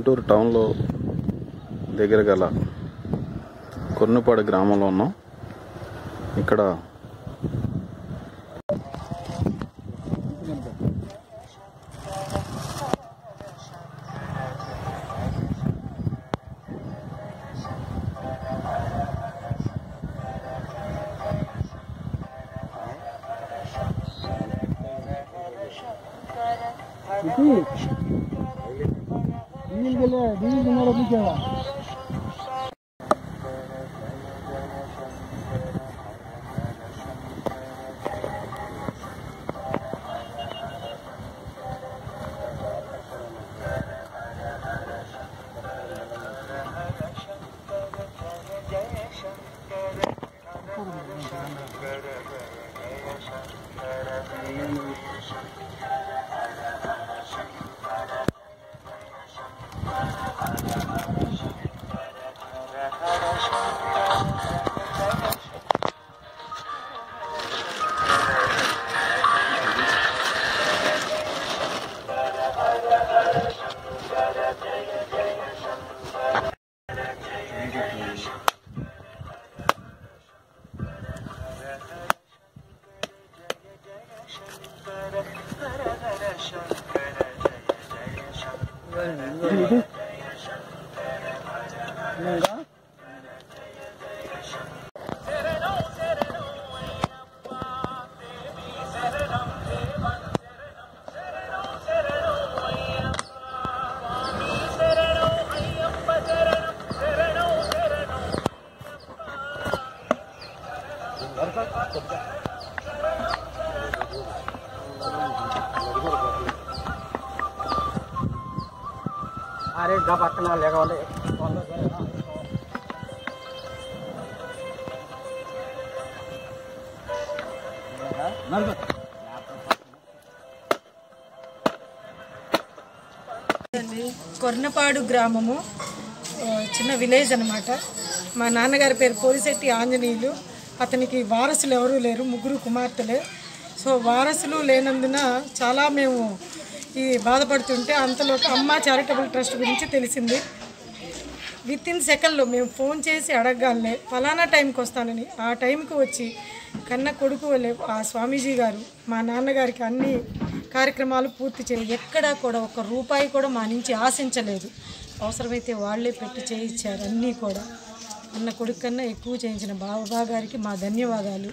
గుంటూరు టౌన్లో దగ్గర గల కొన్నుపాడు గ్రామంలో ఉన్నాం. ఇక్కడ ಡೀಲ್ ಗೆಲ್ಲ Thank you. Nunca. అరే గా పక్కన లేకపోతే కొర్నపాడు గ్రామము చిన్న విలేజ్ అనమాట మా నాన్నగారి పేరు పోలిశెట్టి ఆంజనేయులు. అతనికి వారసులు ఎవరూ లేరు ముగ్గురు కుమార్తెలే. సో వారసులు లేనందున చాలా మేము ఈ బాధపడుతుంటే అంతలో అమ్మ చారిటబుల్ ట్రస్ట్ గురించి తెలిసింది. విత్ ఇన్ సెకండ్లో మేము ఫోన్ చేసి అడగగానే ఫలానా టైంకి వస్తానని. ఆ టైంకి వచ్చి కన్న కొడుకు ఆ స్వామీజీ గారు మా నాన్నగారికి అన్ని కార్యక్రమాలు పూర్తి చేయ ఎక్కడా కూడా ఒక రూపాయి కూడా మా నుంచి ఆశించలేదు. అవసరమైతే వాళ్ళే పెట్టి చేయించారు అన్నీ కూడా. అన్న కొడుకు కన్నా ఎక్కువ చేయించిన బాబా గారికి మా ధన్యవాదాలు.